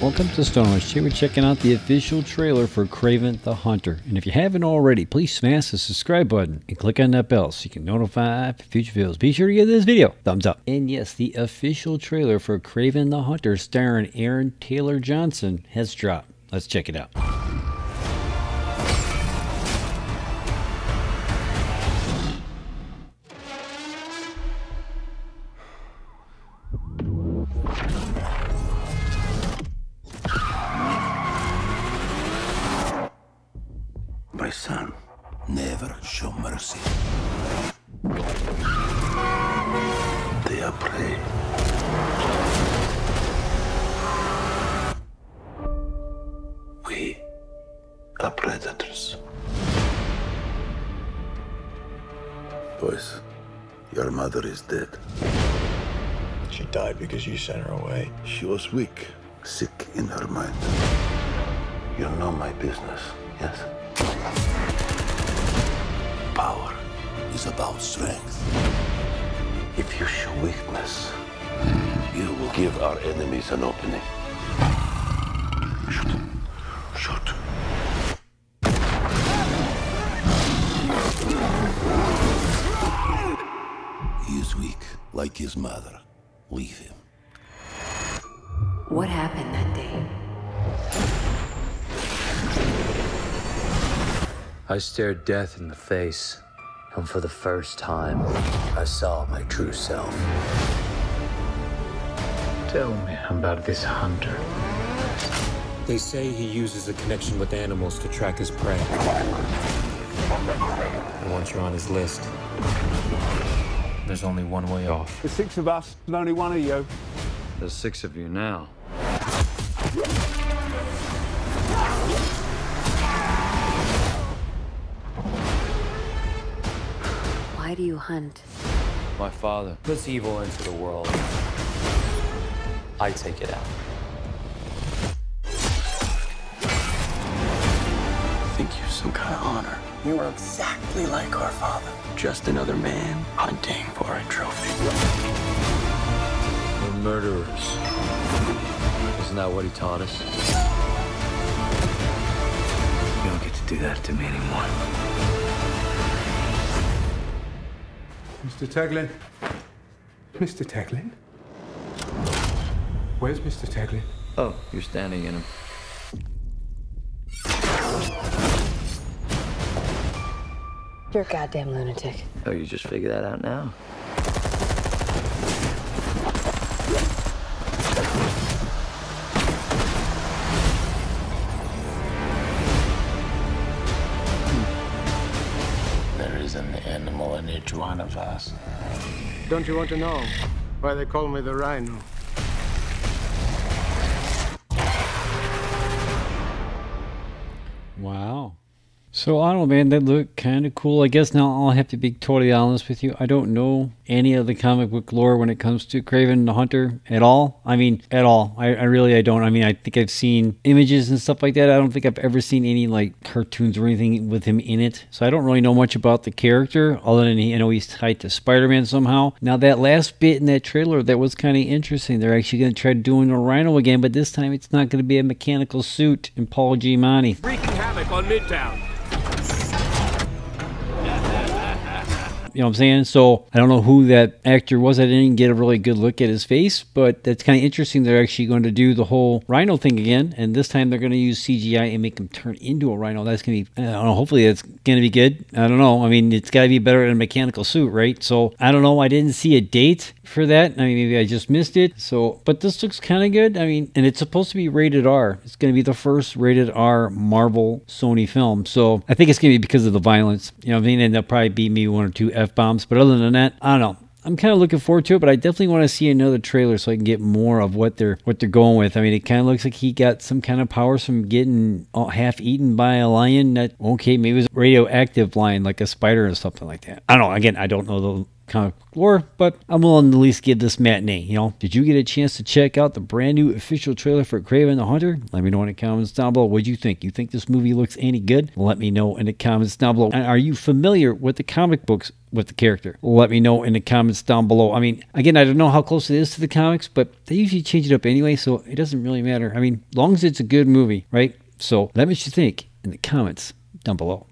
Welcome to Stoner Watch. Today we're checking out the official trailer for Kraven the Hunter. And if you haven't already, please smash the subscribe button and click on that bell so you can notify for future videos. Be sure to give this video thumbs up. And yes, the official trailer for Kraven the Hunter starring Aaron Taylor Johnson has dropped. Let's check it out. My son, never show mercy. They are prey. We are predators. Boys, your mother is dead. She died because you sent her away. She was weak, sick in her mind. You know my business, yes? Power is about strength. If you show weakness, you will give our enemies an opening. Shoot. Shoot. He is weak, like his mother. Leave him. What happened that day? I stared death in the face, and for the first time, I saw my true self. Tell me about this hunter. They say he uses a connection with animals to track his prey. And once you're on his list, there's only one way off. There's six of us, and only one of you. There's six of you now. Do you hunt? My father puts evil into the world. I take it out. I think you're some kind of honor. You are exactly like our father. Just another man hunting for a trophy. We're murderers. Isn't that what he taught us? You don't get to do that to me anymore. Mr. Teglin. Mr. Teglin? Where's Mr. Teglin? Oh, you're standing in him. You're a goddamn lunatic. Oh, you just figured that out now? In one of us. Don't you want to know why they call me the Rhino? Wow. So I don't know, man. That looked kind of cool. I guess now I'll have to be totally honest with you. I don't know any of the comic book lore when it comes to Kraven the Hunter at all. I mean, at all. I, I really I don't. I mean, I think I've seen images and stuff like that. I don't think I've ever seen any like cartoons or anything with him in it. So I don't really know much about the character other than he, I know he's tied to Spider-Man somehow. Now that last bit in that trailer that was kind of interesting. They're actually going to try doing a Rhino again, but this time it's not going to be a mechanical suit and Paul Giamatti. Wreaking havoc on Midtown. You know what I'm saying? So I don't know who that actor was. I didn't get a really good look at his face, but that's kind of interesting. They're actually going to do the whole rhino thing again, and this time they're going to use CGI and make him turn into a rhino. That's going to be, I don't know, hopefully that's going to be good. I don't know. I mean, it's got to be better than a mechanical suit, right? So I don't know. I didn't see a date for that. I mean, maybe I just missed it. So, but this looks kind of good. I mean, and it's supposed to be rated R. It's going to be the first rated R Marvel Sony film. So I think it's going to be because of the violence. You know I mean? And there'll probably be me one or two F bombs. But other than that, I don't know. I'm kind of looking forward to it, but I definitely want to see another trailer so I can get more of what they're what they're going with. I mean, it kind of looks like he got some kind of powers from getting half eaten by a lion. That okay, maybe it was a radioactive lion, like a spider or something like that. I don't know. Again, I don't know the comic lore, but I'm willing to at least give this matinee. You know, did you get a chance to check out the brand new official trailer for Kraven the Hunter? Let me know in the comments down below. What do you think? You think this movie looks any good? Let me know in the comments down below. And are you familiar with the comic books with the character? Let me know in the comments down below. I mean, again, I don't know how close it is to the comics, but they usually change it up anyway, so it doesn't really matter. I mean, long as it's a good movie, right? So let me know what you think in the comments down below.